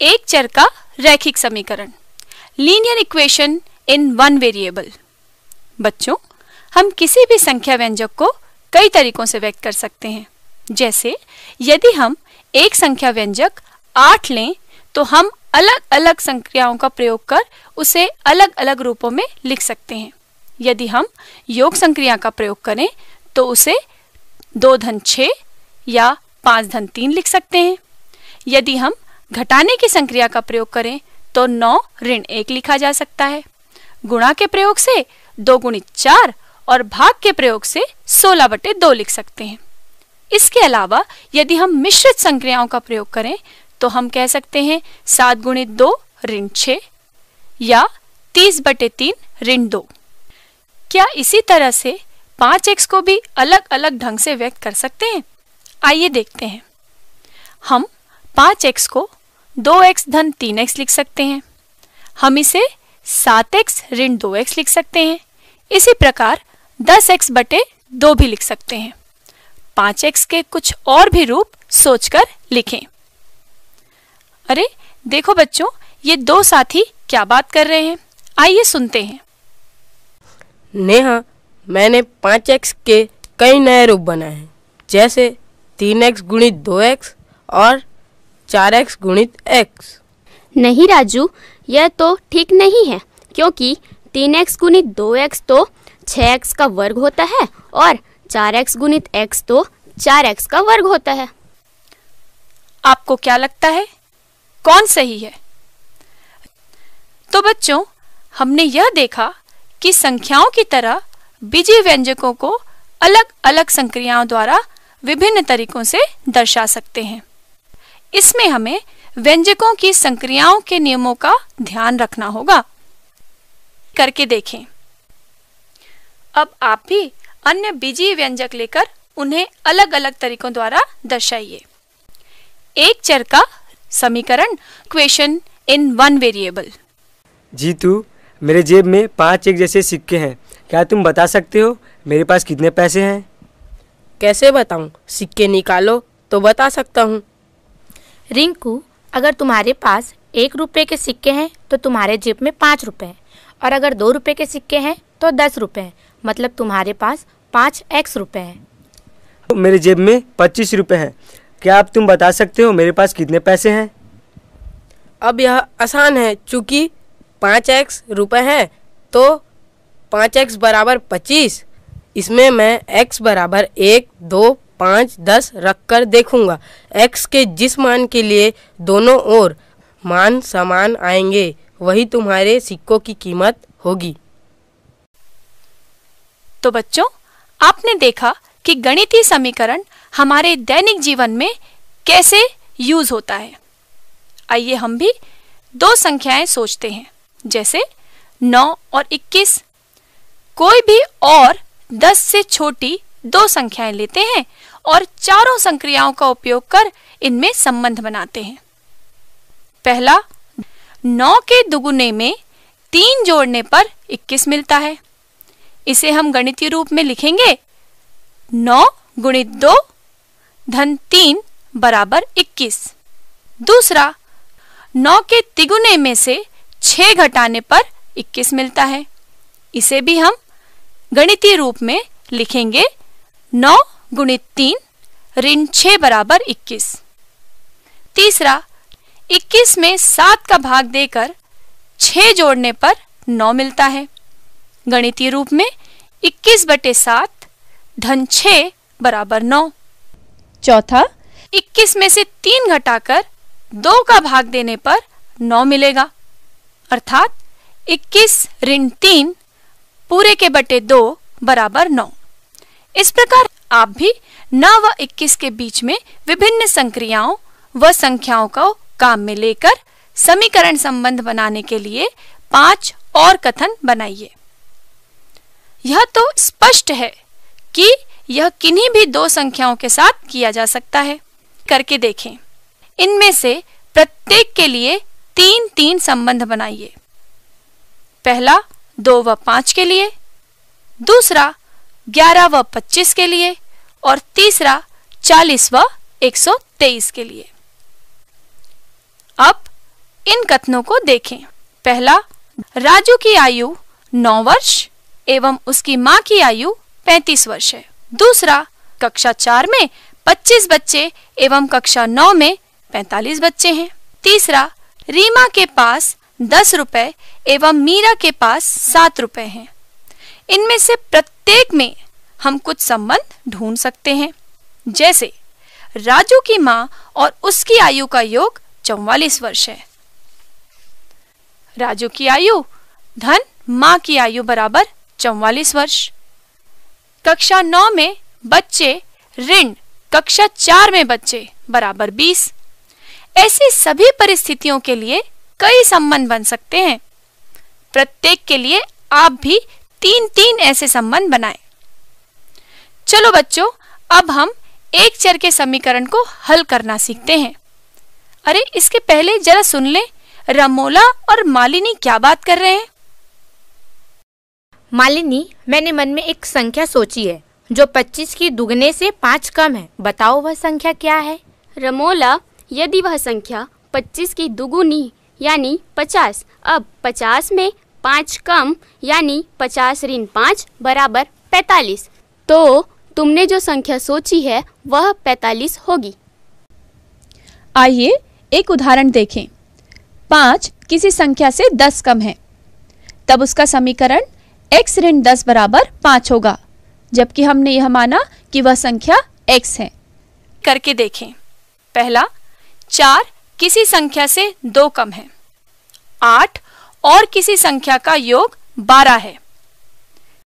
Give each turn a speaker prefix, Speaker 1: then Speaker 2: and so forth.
Speaker 1: एक चर का रैखिक समीकरण। Linear equation in one variable बच्चों, हम किसी भी संख्या व्यंजक को कई तरीकों से व्यक्त कर सकते हैं। जैसे, यदि हम एक संख्या व्यंजक आठ लें तो हम अलग अलग संख्याओं का प्रयोग कर उसे अलग अलग रूपों में लिख सकते हैं। यदि हम योग संक्रिया का प्रयोग करें तो उसे दो धन छ या पाँच धन तीन लिख सकते हैं। यदि हम घटाने की संक्रिया का प्रयोग करें तो नौ ऋण एक लिखा जा सकता है। गुणा के प्रयोग से दो गुणित चार और भाग के प्रयोग से सोलह बटे दो लिख सकते हैं। इसके अलावा यदि हम मिश्रित संक्रियाओं का प्रयोग करें तो हम कह सकते हैं सात गुणित दो ऋण छ या तीस बटे तीन ऋण दो। क्या इसी तरह से पाँच एक्स को भी अलग अलग ढंग से व्यक्त कर सकते हैं? आइए देखते हैं। हम पाँच एक्स को दो एक्स धन तीन एक्स लिख सकते हैं। हम इसे सात एक्स ऋण दो एक्स लिख सकते हैं। इसी प्रकार दस एक्स बटे दो भी लिख सकते हैं। पाँच एक्स के कुछ और भी रूप सोचकर लिखें। अरे, देखो बच्चों, ये दो साथी क्या बात कर रहे हैं? आइए सुनते हैं।
Speaker 2: नेहा, मैंने पाँच एक्स के कई नए रूप बनाए हैं। जैसे तीन एक्स गुणित दो एक्स और चार एक्स गुणित एक्स।
Speaker 3: नहीं राजू यह तो ठीक नहीं है क्योंकि तीन एक्स गुणित दो एक्स तो छः एक्स का वर्ग होता है और चार एक्स गुणित एक्स तो चार एक्स का वर्ग होता है।
Speaker 1: आपको क्या लगता है? कौन सही है? तो बच्चों हमने यह देखा कि संख्याओं की तरह बीजीय व्यंजकों को अलग अलग संक्रियाओं द्वारा विभिन्न तरीकों से दर्शा सकते हैं। इसमें हमें व्यंजकों की संक्रियाओं के नियमों का ध्यान रखना होगा। करके देखें। अब आप भी अन्य बीजी व्यंजक लेकर उन्हें अलग अलग तरीकों द्वारा दर्शाइए। एक चर का समीकरण question in one variable
Speaker 4: Jeetu मेरे जेब में पाँच एक जैसे सिक्के हैं। क्या तुम बता सकते हो मेरे पास कितने पैसे हैं?
Speaker 2: कैसे बताऊँ? सिक्के निकालो तो बता सकता हूँ।
Speaker 5: रिंकू अगर तुम्हारे पास एक रुपए के सिक्के हैं तो तुम्हारे जेब में पाँच रुपए हैं। और अगर दो रुपए के सिक्के हैं तो दस रुपए हैं। मतलब तुम्हारे पास पाँच एक्स रुपए हैं।
Speaker 4: तो मेरे जेब में पच्चीस रुपए हैं। क्या आप तुम बता सकते हो मेरे पास कितने पैसे हैं?
Speaker 2: अब यह आसान है चूँकि पाँच एक्स रुपये है तो पाँच एक्स बराबर पच्चीस। इसमें मैं एक्स बराबर एक दो पाँच, दस रख कर देखूँगा। एक्स के जिस मान के लिए दोनों ओर मान समान आएँगे, वही तुम्हारे सिक्कों की कीमत होगी।
Speaker 1: तो बच्चों, आपने देखा कि गणितीय समीकरण हमारे दैनिक जीवन में कैसे यूज़ होता है। आइए हम भी दो संख्याएँ सोचते हैं, जैसे 9 और 21 कोई भी और 10 से छोटी दो संख्याएँ लेते हैं और चारों संक्रियाओं का उपयोग कर इनमें संबंध बनाते हैं। पहला, नौ के दुगुने में तीन जोड़ने पर 21 मिलता है। इसे हम गणितीय रूप में लिखेंगे 9 गुणित दो धन तीन बराबर 21 दूसरा, नौ के तिगुने में से छ घटाने पर 21 मिलता है। इसे भी हम गणितीय रूप में लिखेंगे 9 गुणित तीन, ऋण छ बराबर 21 तीसरा 21 में सात का भाग देकर 6 जोड़ने पर नौ मिलता है। गणितीय रूप में 21 बटे सात, धन छ बराबर 9 चौथा 21 में से तीन घटाकर दो का भाग देने पर नौ मिलेगा। अर्थात 21 ऋण तीन, पूरे के बटे दो बराबर नौ। इस प्रकार आप भी नौ व इक्कीस के बीच में विभिन्न संक्रियाओं व संख्याओं को काम में लेकर समीकरण संबंध बनाने के लिए पाँच और कथन बनाइए। यह तो स्पष्ट है कि यह किन्हीं भी दो संख्याओं के साथ किया जा सकता है। करके देखें। इनमें से प्रत्येक के लिए तीन तीन संबंध बनाइए। पहला, दो व पाँच के लिए। दूसरा ग्यारह व पच्चीस के लिए और तीसरा चालीस व एक सौ तेईस के लिए। अब इन कथनों को देखें। पहला, राजू की आयु नौ वर्ष एवं उसकी माँ की आयु पैंतीस वर्ष है। दूसरा, कक्षा चार में पच्चीस बच्चे एवं कक्षा नौ में पैतालीस बच्चे हैं। तीसरा, रीमा के पास दस रुपए एवं मीरा के पास सात रुपए हैं। इनमें से प्रत्येक में हम कुछ संबंध ढूंढ सकते हैं। जैसे, राजू की माँ और उसकी आयु का योग चौवालीस वर्ष है। राजू की आयु, धन माँ की आयु बराबर चौवालीस वर्ष। कक्षा नौ में बच्चे ऋण, कक्षा चार में बच्चे बराबर बीस। ऐसी सभी परिस्थितियों के लिए कई संबंध बन सकते हैं। प्रत्येक के लिए आप भी तीन तीन ऐसे संबंध बनाएँ। चलो बच्चों अब हम एक चर के समीकरण को हल करना सीखते हैं। अरे इसके पहले जरा सुन ले रमोला और मालिनी क्या बात कर रहे हैं?
Speaker 5: मालिनी मैंने मन में एक संख्या सोची है जो 25 की दुगने से पाँच कम है। बताओ वह संख्या क्या है?
Speaker 3: रमोला यदि वह संख्या 25 की दुगुनी यानी 50 अब 50 में पाँच कम, यानी 50 ऋण पाँच बराबर 45 तो तुमने जो संख्या सोची है, वह 45 होगी।
Speaker 1: आइए एक उदाहरण देखें। पाँच किसी संख्या से दस कम है। तब उसका समीकरण x ऋण दस बराबर पाँच होगा, जबकि हमने यह माना कि वह संख्या x है। करके देखें। पहला, चार किसी संख्या से दो कम है। आठ और किसी संख्या का योग बारह है।